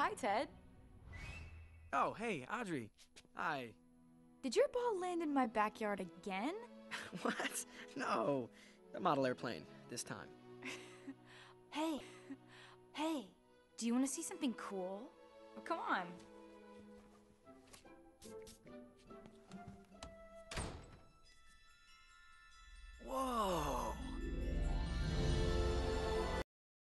hi, Ted. Oh, hey, Audrey. Hi. Did your ball land in my backyard again? what? No. a model airplane, this time. Hey, hey, do you want to see something cool? Well, come on.